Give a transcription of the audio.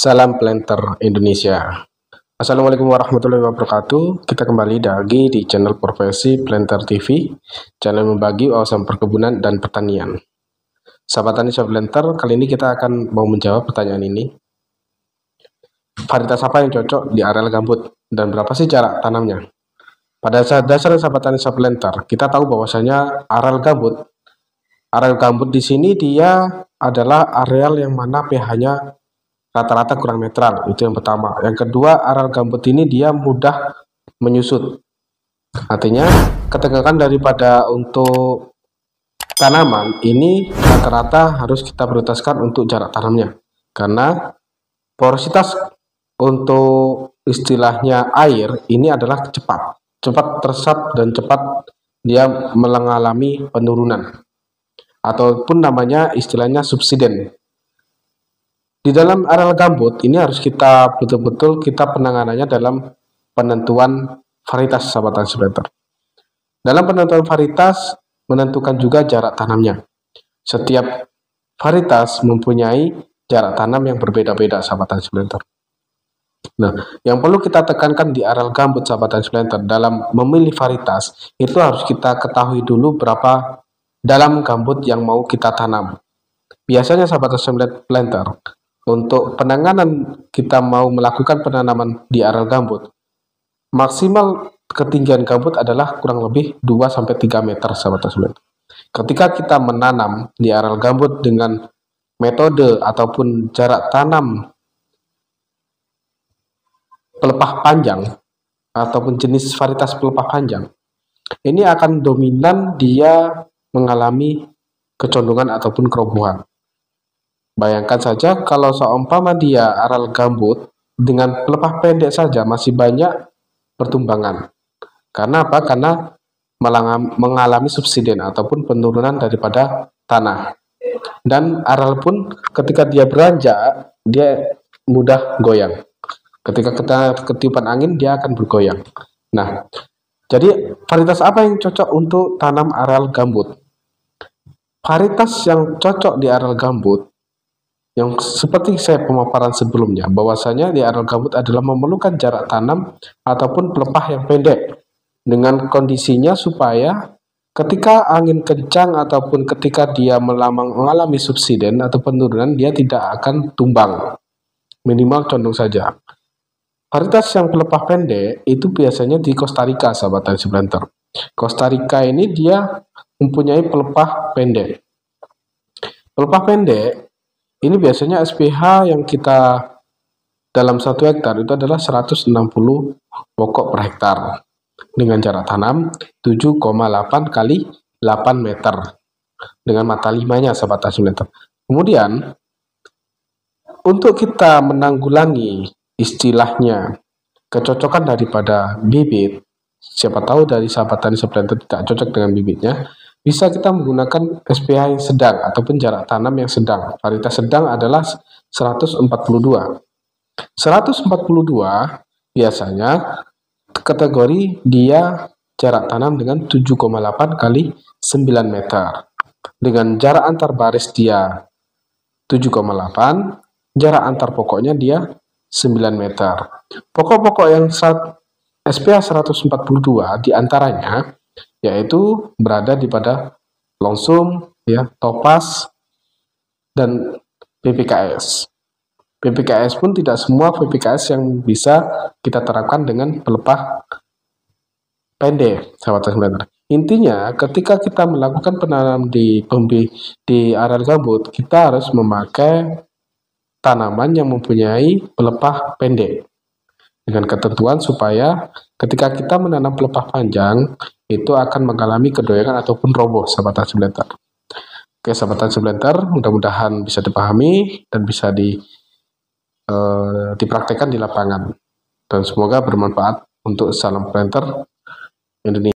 Salam Planter Indonesia. Assalamualaikum warahmatullahi wabarakatuh. Kita kembali lagi di channel Profesi Planter TV, channel membagi wawasan perkebunan dan pertanian. Sahabat tani sahabat planter, kali ini kita akan mau menjawab pertanyaan ini. Varietas apa yang cocok di areal gambut dan berapa sih jarak tanamnya? Pada dasar sahabat tani sahabat planter, kita tahu bahwasanya areal gambut areal gambut di sini dia adalah areal yang mana pH-nya rata-rata kurang netral itu yang pertama. Yang kedua areal gambut ini dia mudah menyusut. Artinya ketegangan daripada untuk tanaman ini rata-rata harus kita prioritaskan untuk jarak tanamnya. Karena porositas untuk istilahnya air ini adalah cepat. Cepat tersap dan cepat dia mengalami penurunan. Ataupun namanya istilahnya subsiden di dalam areal gambut ini harus kita betul-betul kita penanganannya dalam penentuan varietas sahabat transplanter. Dalam penentuan varietas menentukan juga jarak tanamnya. Setiap varietas mempunyai jarak tanam yang berbeda-beda sahabat transplanter. Nah, yang perlu kita tekankan di areal gambut sahabat transplanter dalam memilih varietas itu harus kita ketahui dulu berapa dalam gambut yang mau kita tanam. Biasanya sahabat transplanter untuk penanganan kita mau melakukan penanaman di areal gambut, maksimal ketinggian gambut adalah kurang lebih 2-3 meter sahabat tersebut. Ketika kita menanam di areal gambut dengan metode ataupun jarak tanam pelepah panjang ataupun jenis varietas pelepah panjang, ini akan dominan dia mengalami kecondongan ataupun kerobohan. Bayangkan saja kalau seumpama dia aral gambut dengan pelepah pendek saja masih banyak pertumbangan. Karena apa? Karena mengalami subsiden ataupun penurunan daripada tanah. Dan aral pun ketika dia beranjak, dia mudah goyang. Ketika kita ketiupan angin, dia akan bergoyang. Nah, jadi varietas apa yang cocok untuk tanam areal gambut? Varietas yang cocok di areal gambut yang seperti saya pemaparan sebelumnya, bahwasanya di areal gambut adalah memerlukan jarak tanam ataupun pelepah yang pendek dengan kondisinya supaya ketika angin kencang ataupun ketika dia melamang mengalami subsiden atau penurunan dia tidak akan tumbang. Minimal condong saja. Varietas yang pelepah pendek itu biasanya di Costa Rica sahabat tani planter. Costa Rica ini dia mempunyai pelepah pendek. Pelepah pendek ini biasanya SPH yang kita dalam satu hektar itu adalah 160 pokok per hektar dengan jarak tanam 7,8 kali 8 meter dengan mata limanya sahabat meter. Kemudian untuk kita menanggulangi istilahnya kecocokan daripada bibit, siapa tahu dari sahabat tani seperti tidak cocok dengan bibitnya, bisa kita menggunakan yang sedang ataupun jarak tanam yang sedang. Varietas sedang adalah 142. 142 biasanya kategori dia jarak tanam dengan 7,8 kali 9 meter. Dengan jarak antar baris dia 7,8, jarak antar pokoknya dia 9 meter. Pokok-pokok yang SPH 142 di antaranya yaitu berada di pada longsum, ya, topas, dan PPKS. PPKS pun tidak semua PPKS yang bisa kita terapkan dengan pelepah pendek, sahabat sebenarnya. Intinya, ketika kita melakukan penanam di pembi di areal gambut, kita harus memakai tanaman yang mempunyai pelepah pendek dengan ketentuan supaya ketika kita menanam pelepah panjang itu akan mengalami kedoyangan ataupun roboh sahabat seblenter. Oke sahabat seblenter, mudah-mudahan bisa dipahami dan bisa di, uh, dipraktekkan di lapangan. Dan semoga bermanfaat untuk salam planter Indonesia.